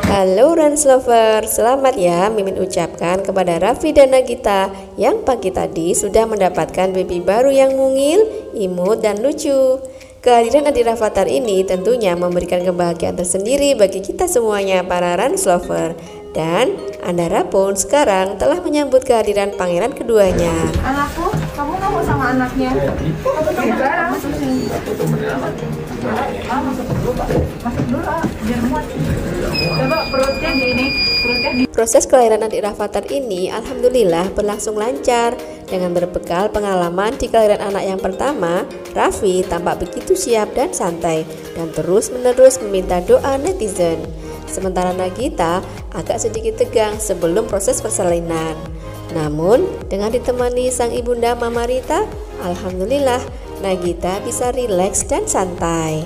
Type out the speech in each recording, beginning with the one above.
Halo Rans Lover, selamat ya Mimin ucapkan kepada Raffi dan Nagita yang pagi tadi sudah mendapatkan baby baru yang mungil, imut, dan lucu. Kehadiran adik Rafathar ini tentunya memberikan kebahagiaan tersendiri bagi kita semuanya para Rans Lover. Dan Andara pun sekarang telah menyambut kehadiran pangeran keduanya. Anakku, kamu mau sama anaknya? Kamu sekarang masuk dulu, Pak. Masuk dulu, ah. biar muat. Proses kelahiran adik Rafathar ini alhamdulillah berlangsung lancar. Dengan berbekal pengalaman di kelahiran anak yang pertama, Raffi tampak begitu siap dan santai dan terus-menerus meminta doa netizen. Sementara Nagita agak sedikit tegang sebelum proses persalinan. Namun, dengan ditemani sang ibunda Mama Rita, alhamdulillah Nagita bisa rileks dan santai.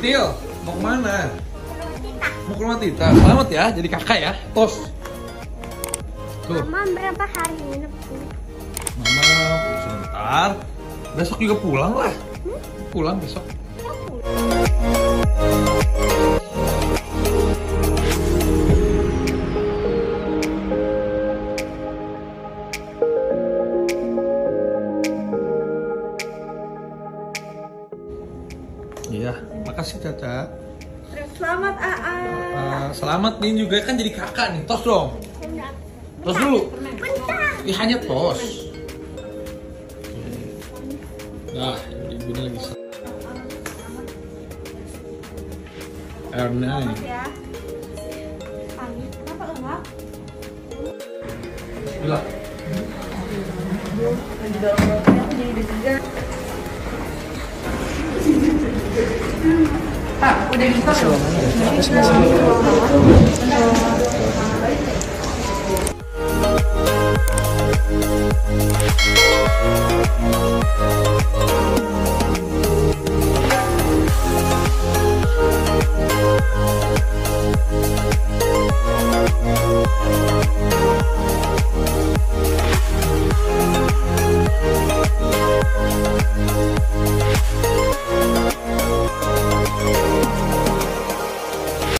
Pitil, mau ke mana? Mau ke rumah Tita. Selamat ya, jadi kakak ya. Tos. Tuh, Mama berapa hari nginep sini? mama sebentar. Besok juga pulang lah. Pulang besok. Iya, makasih Caca. Selamat AA. Eh, selamat nih juga kan jadi kakak nih. Tos dong. Tos dulu. Ih, hanya tos. Nah, ibu lagi sa- Erna nih. Ya. Pagi, kenapa enggak? Bismillah. Di dalam perutnya aku jadi deg-degan. Pak, udah bisa belum?